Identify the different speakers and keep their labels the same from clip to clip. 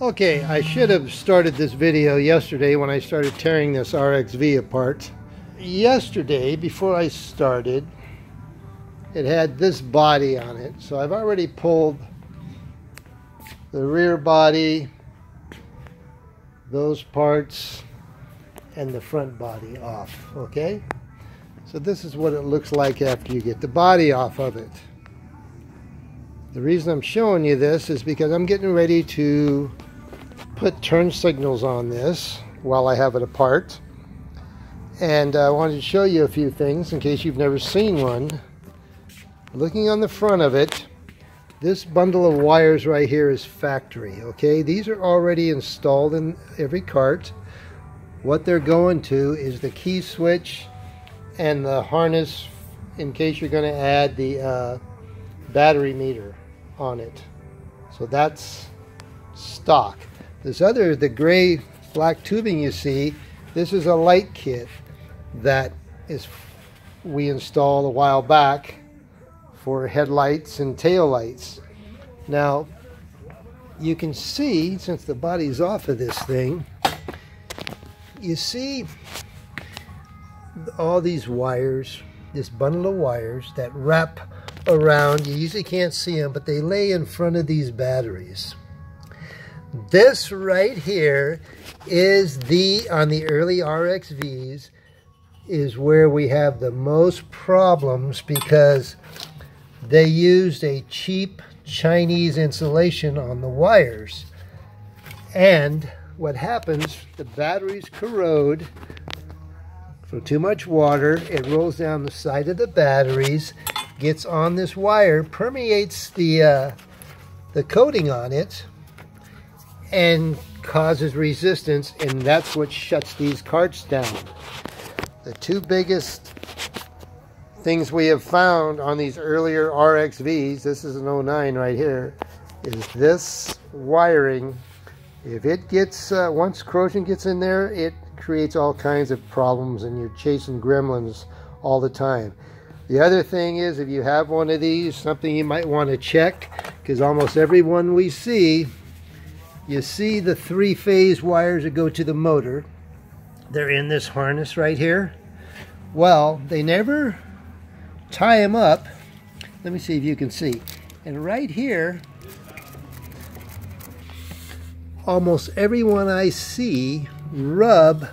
Speaker 1: Okay, I should have started this video yesterday when I started tearing this RXV apart. Yesterday, before I started, it had this body on it. So I've already pulled the rear body, those parts, and the front body off, okay? So this is what it looks like after you get the body off of it. The reason I'm showing you this is because I'm getting ready to put turn signals on this while I have it apart. And I wanted to show you a few things in case you've never seen one. Looking on the front of it, this bundle of wires right here is factory, okay? These are already installed in every cart. What they're going to is the key switch and the harness in case you're going to add the uh, battery meter on it. So that's stock. This other, the gray black tubing you see, this is a light kit that is we installed a while back for headlights and tail lights. Now, you can see, since the body's off of this thing, you see all these wires, this bundle of wires that wrap around, you usually can't see them, but they lay in front of these batteries. This right here is the, on the early RXVs, is where we have the most problems because they used a cheap Chinese insulation on the wires. And what happens, the batteries corrode from too much water. It rolls down the side of the batteries, gets on this wire, permeates the, uh, the coating on it, and causes resistance and that's what shuts these carts down. The two biggest things we have found on these earlier RXVs, this is an 09 right here, is this wiring. If it gets, uh, once corrosion gets in there, it creates all kinds of problems and you're chasing gremlins all the time. The other thing is if you have one of these, something you might want to check, because almost every one we see you see the three phase wires that go to the motor. They're in this harness right here. Well, they never tie them up. Let me see if you can see. And right here, almost everyone I see rub,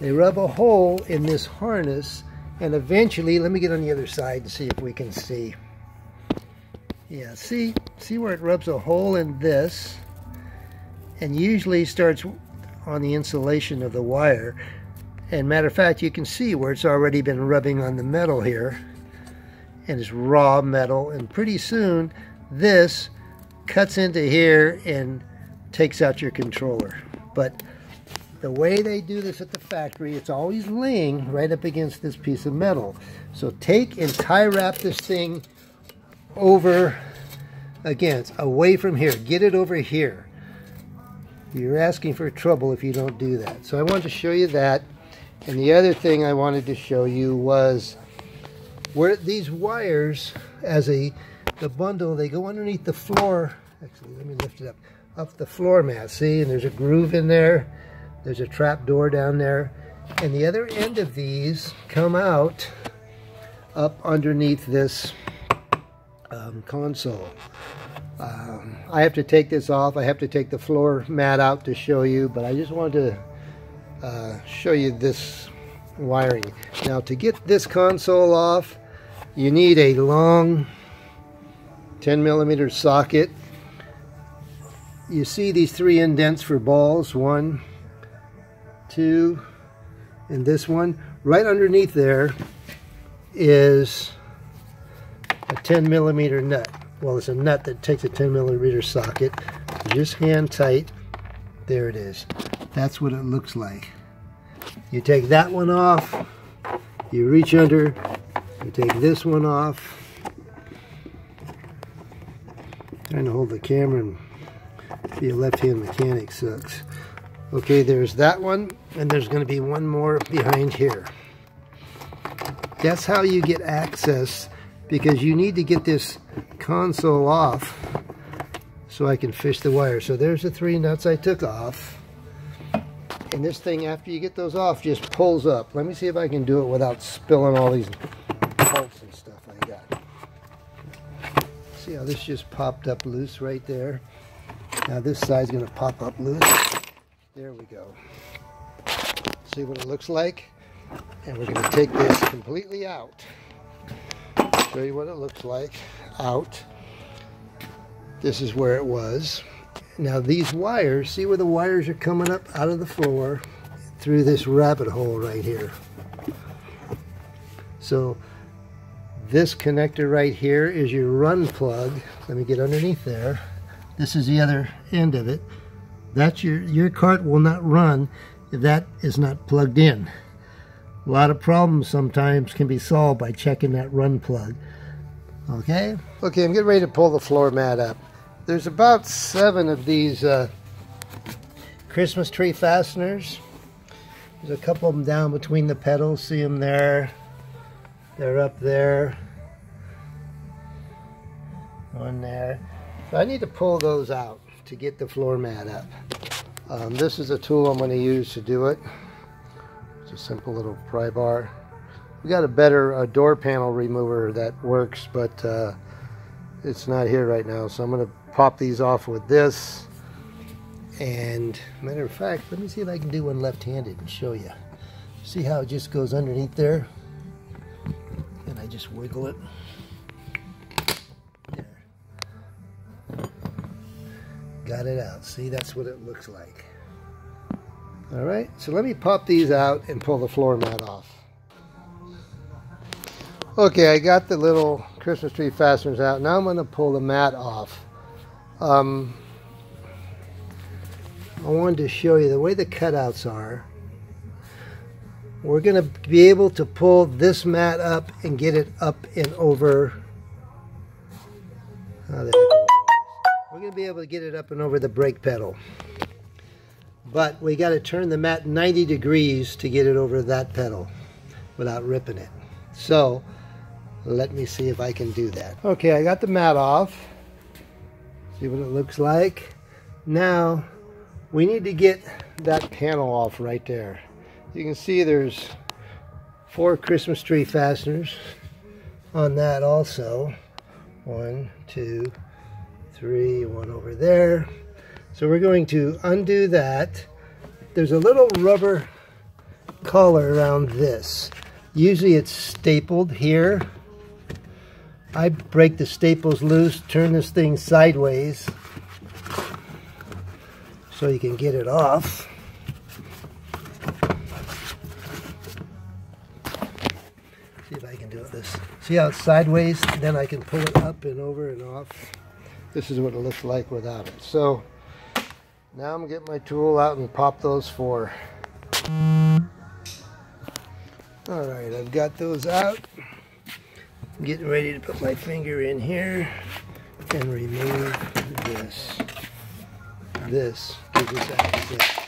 Speaker 1: they rub a hole in this harness and eventually, let me get on the other side and see if we can see. Yeah, see, see where it rubs a hole in this and usually starts on the insulation of the wire. And matter of fact, you can see where it's already been rubbing on the metal here. And it's raw metal. And pretty soon, this cuts into here and takes out your controller. But the way they do this at the factory, it's always laying right up against this piece of metal. So take and tie wrap this thing over against, away from here. Get it over here. You're asking for trouble if you don't do that. So I wanted to show you that. And the other thing I wanted to show you was where these wires, as a the bundle, they go underneath the floor. Actually, let me lift it up. Up the floor mat, see? And there's a groove in there. There's a trap door down there. And the other end of these come out up underneath this um, console. Um, I have to take this off. I have to take the floor mat out to show you, but I just wanted to uh, show you this wiring. Now to get this console off, you need a long 10 millimeter socket. You see these three indents for balls, one, two, and this one. Right underneath there is a 10 millimeter nut. Well it's a nut that takes a 10 millimeter socket. Just hand tight. There it is. That's what it looks like. You take that one off you reach under you take this one off. Trying to hold the camera and be a left-hand mechanic sucks okay there's that one and there's going to be one more behind here that's how you get access because you need to get this console off so I can fish the wire. So there's the three nuts I took off. And this thing, after you get those off, just pulls up. Let me see if I can do it without spilling all these bolts and stuff I got. See how this just popped up loose right there? Now this side's going to pop up loose. There we go. See what it looks like? And we're going to take this completely out. Show you what it looks like out. This is where it was. Now these wires, see where the wires are coming up out of the floor through this rabbit hole right here. So this connector right here is your run plug. Let me get underneath there. This is the other end of it. That's your, your cart will not run if that is not plugged in. A lot of problems sometimes can be solved by checking that run plug. Okay? Okay, I'm getting ready to pull the floor mat up there's about seven of these uh, Christmas tree fasteners. There's a couple of them down between the pedals. See them there. They're up there. One there. So I need to pull those out to get the floor mat up. Um, this is a tool I'm going to use to do it. It's a simple little pry bar. We got a better uh, door panel remover that works, but uh, it's not here right now. So I'm going to pop these off with this. And matter of fact, let me see if I can do one left-handed and show you. See how it just goes underneath there? And I just wiggle it. Got it out. See, that's what it looks like. All right, so let me pop these out and pull the floor mat off. Okay, I got the little Christmas tree fasteners out. Now I'm going to pull the mat off. Um, I wanted to show you the way the cutouts are. We're going to be able to pull this mat up and get it up and over. Oh, We're going to be able to get it up and over the brake pedal. But we got to turn the mat 90 degrees to get it over that pedal without ripping it. So let me see if I can do that. Okay, I got the mat off. See what it looks like? Now, we need to get that panel off right there. You can see there's four Christmas tree fasteners on that also. One, two, three, one over there. So we're going to undo that. There's a little rubber collar around this. Usually it's stapled here I break the staples loose, turn this thing sideways so you can get it off. See if I can do it this. See how it's sideways? Then I can pull it up and over and off. This is what it looks like without it. So now I'm gonna get my tool out and pop those four. All right, I've got those out. I'm getting ready to put my finger in here and remove this. This gives us access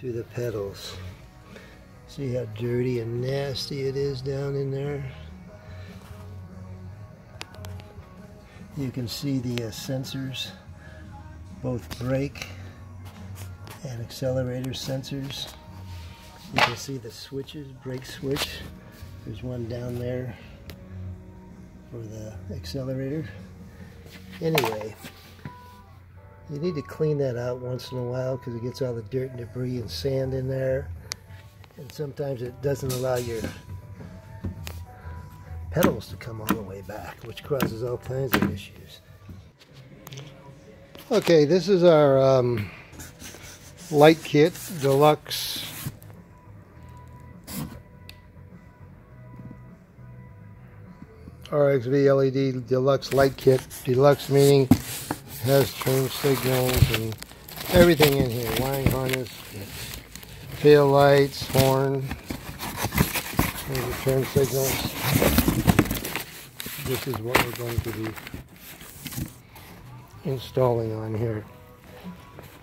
Speaker 1: to the pedals. See how dirty and nasty it is down in there? You can see the uh, sensors, both brake and accelerator sensors. You can see the switches, brake switch. There's one down there for the accelerator. Anyway, you need to clean that out once in a while because it gets all the dirt and debris and sand in there. And sometimes it doesn't allow your pedals to come all the way back, which causes all kinds of issues. Okay, this is our um, light kit, deluxe RXV LED deluxe light kit. Deluxe meaning has turn signals and everything in here. Wiring harness, tail lights, horn, turn signals. This is what we're going to be installing on here.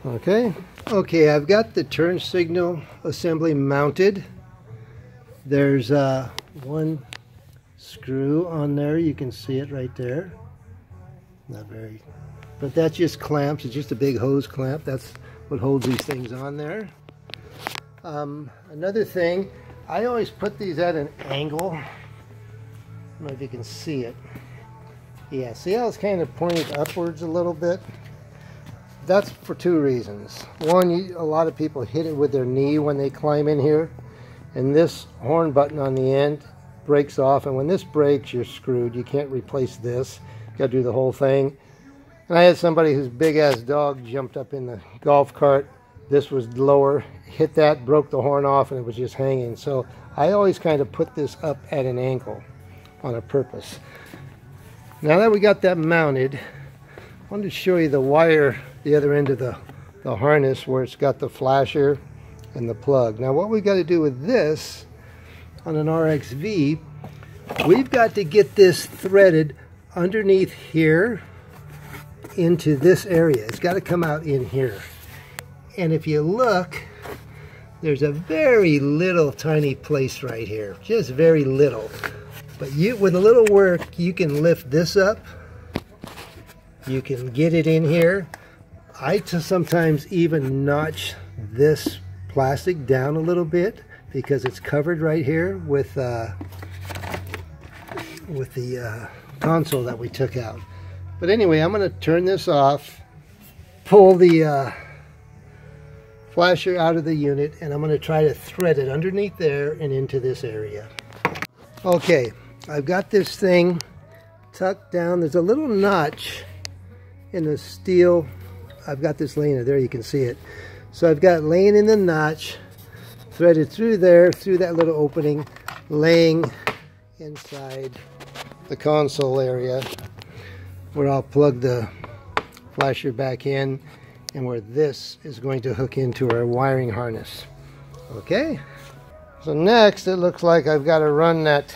Speaker 1: Okay. Okay, I've got the turn signal assembly mounted. There's uh, one screw on there. You can see it right there. Not very, but that's just clamps. It's just a big hose clamp. That's what holds these things on there. Um, another thing, I always put these at an angle. Don't know if you can see it. Yeah, see how it's kind of pointed upwards a little bit? That's for two reasons. One, you, a lot of people hit it with their knee when they climb in here. And this horn button on the end breaks off. And when this breaks, you're screwed. You can't replace this. You got to do the whole thing. And I had somebody whose big-ass dog jumped up in the golf cart. This was lower, hit that, broke the horn off, and it was just hanging. So I always kind of put this up at an angle on a purpose. Now that we got that mounted, I wanted to show you the wire, the other end of the, the harness where it's got the flasher and the plug. Now what we've got to do with this on an RXV, we've got to get this threaded underneath here into this area. It's got to come out in here. And if you look, there's a very little tiny place right here, just very little. But you, with a little work, you can lift this up. You can get it in here. I sometimes even notch this plastic down a little bit because it's covered right here with uh, with the uh, console that we took out. But anyway, I'm going to turn this off, pull the uh, flasher out of the unit, and I'm going to try to thread it underneath there and into this area. Okay, I've got this thing tucked down. There's a little notch in the steel. I've got this laying there, you can see it. So I've got laying in the notch, threaded through there, through that little opening, laying inside the console area where I'll plug the flasher back in and where this is going to hook into our wiring harness. Okay, so next it looks like I've got to run that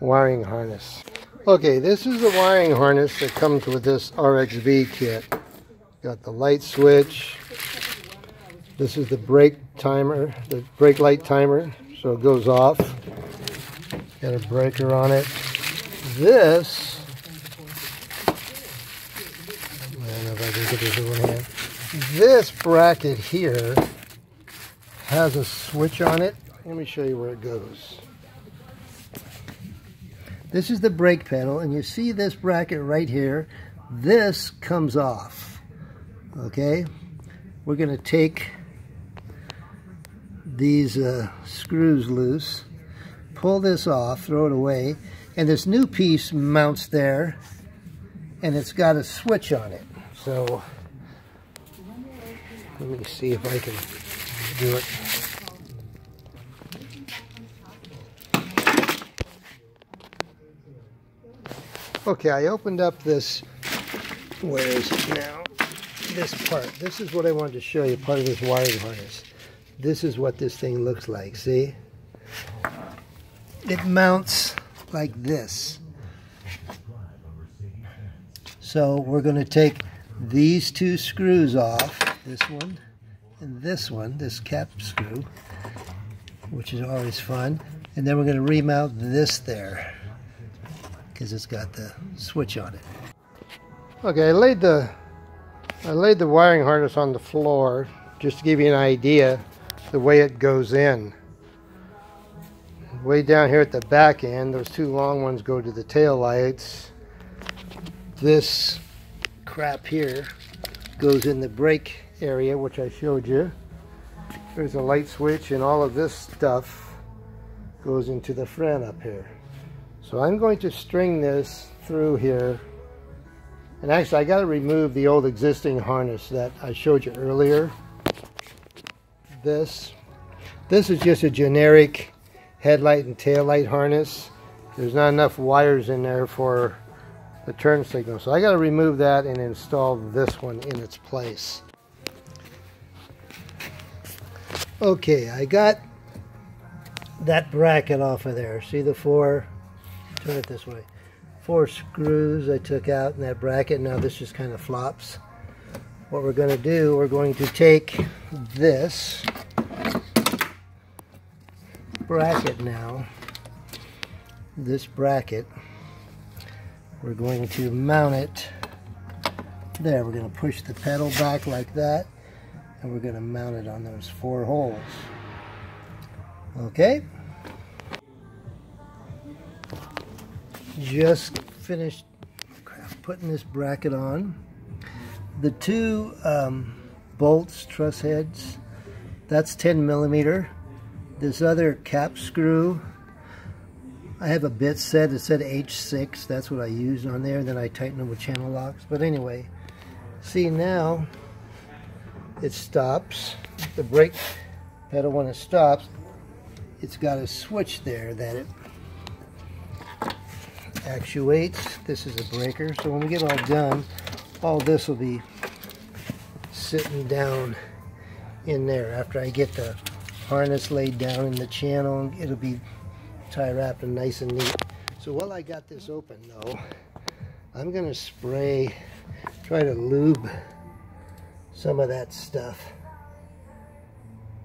Speaker 1: wiring harness. Okay, this is the wiring harness that comes with this RXV kit. Got the light switch. This is the brake timer, the brake light timer, so it goes off. Got a breaker on it. This, this. This bracket here has a switch on it. Let me show you where it goes. This is the brake pedal, and you see this bracket right here. This comes off, okay? We're going to take these uh, screws loose, pull this off, throw it away, and this new piece mounts there, and it's got a switch on it. So, let me see if I can do it. Okay, I opened up this, where is it now? This part. This is what I wanted to show you, part of this wiring harness. This is what this thing looks like, see? It mounts like this. So we're going to take these two screws off, this one and this one, this cap screw, which is always fun. And then we're going to remount this there because it's got the switch on it. Okay, I laid the I laid the wiring harness on the floor just to give you an idea the way it goes in. Way down here at the back end, those two long ones go to the tail lights. This crap here goes in the brake area, which I showed you. There's a light switch and all of this stuff goes into the front up here. So I'm going to string this through here. And actually, I got to remove the old existing harness that I showed you earlier. This. This is just a generic headlight and tail light harness. There's not enough wires in there for the turn signal. So I got to remove that and install this one in its place. Okay, I got that bracket off of there. See the four turn it this way. Four screws I took out in that bracket. Now this just kind of flops. What we're going to do, we're going to take this bracket now. this bracket, we're going to mount it there. We're going to push the pedal back like that, and we're going to mount it on those four holes. Okay? Just finished putting this bracket on. The two um, bolts, truss heads, that's 10 millimeter. This other cap screw, I have a bit set, it said H6, that's what I used on there, then I tightened them with channel locks. But anyway, see now, it stops. The brake pedal, when it stops, it's got a switch there that it actuates. This is a breaker, so when we get all done, all this will be sitting down in there. After I get the harness laid down in the channel, it'll be tie wrapped and nice and neat. So while I got this open though, I'm gonna spray, try to lube some of that stuff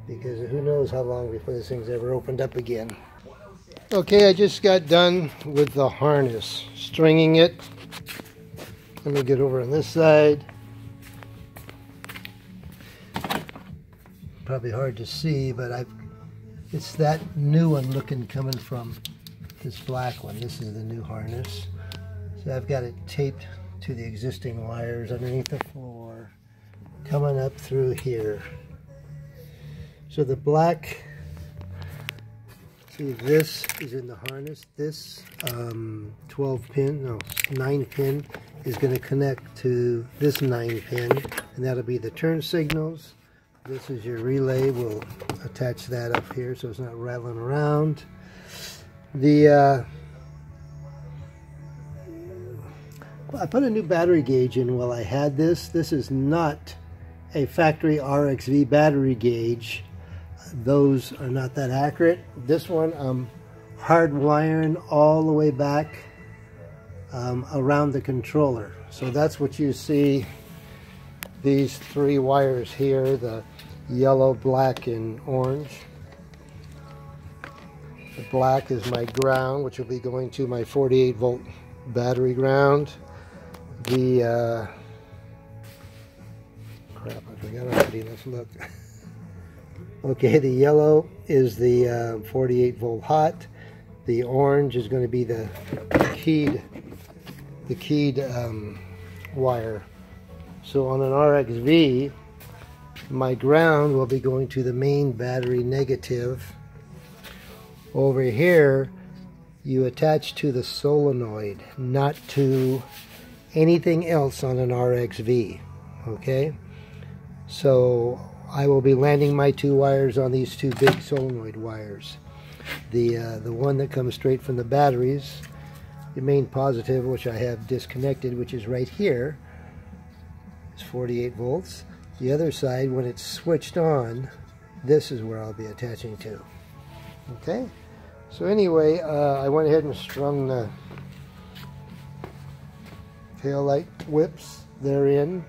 Speaker 1: because who knows how long before this thing's ever opened up again. Okay, I just got done with the harness, stringing it. Let me get over on this side. Probably hard to see, but I've it's that new one looking coming from this black one. This is the new harness. So I've got it taped to the existing wires underneath the floor, coming up through here. So the black See, this is in the harness. This um, 12 pin, no, 9 pin is going to connect to this 9 pin, and that'll be the turn signals. This is your relay. We'll attach that up here so it's not rattling around. The uh, I put a new battery gauge in while I had this. This is not a factory RXV battery gauge those are not that accurate. This one, I'm hardwiring all the way back um, around the controller. So that's what you see, these three wires here, the yellow, black, and orange. The black is my ground, which will be going to my 48 volt battery ground. The, uh, crap, I forgot already, let's look. Okay, the yellow is the uh, 48 volt hot. The orange is going to be the keyed, the keyed um, wire. So on an RXV, my ground will be going to the main battery negative. Over here, you attach to the solenoid, not to anything else on an RXV. Okay? So I will be landing my two wires on these two big solenoid wires. The, uh, the one that comes straight from the batteries, the main positive, which I have disconnected, which is right here, is 48 volts. The other side, when it's switched on, this is where I'll be attaching to. Okay? So anyway, uh, I went ahead and strung the tail light whips therein.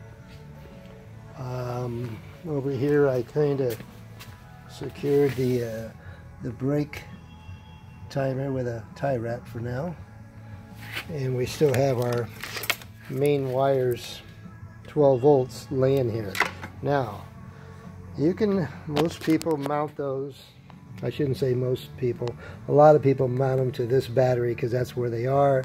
Speaker 1: Um, over here I kind of secured the uh, the brake timer with a tie wrap for now. And we still have our main wires 12 volts laying here. Now you can most people mount those. I shouldn't say most people. A lot of people mount them to this battery because that's where they are.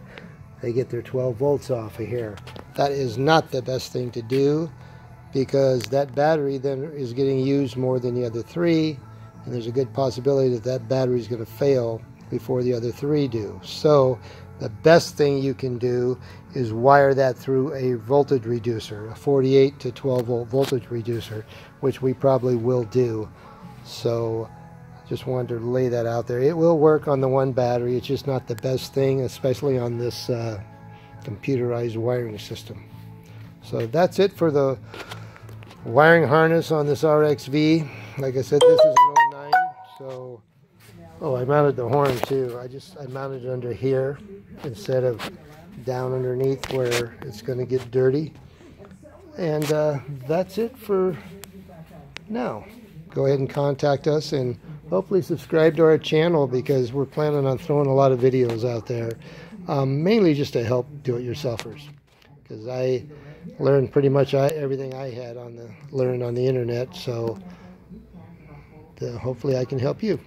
Speaker 1: They get their 12 volts off of here. That is not the best thing to do because that battery then is getting used more than the other three and there's a good possibility that that battery is going to fail before the other three do. So the best thing you can do is wire that through a voltage reducer, a 48 to 12 volt voltage reducer, which we probably will do. So just wanted to lay that out there. It will work on the one battery. It's just not the best thing, especially on this uh, computerized wiring system. So that's it for the wiring harness on this RXV. Like I said, this is an 09, so... Oh, I mounted the horn too. I just, I mounted it under here instead of down underneath where it's going to get dirty. And uh, that's it for now. Go ahead and contact us and hopefully subscribe to our channel because we're planning on throwing a lot of videos out there, um, mainly just to help do-it-yourselfers. Because I learned pretty much I, everything I had on the learned on the internet, so hopefully I can help you.